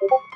you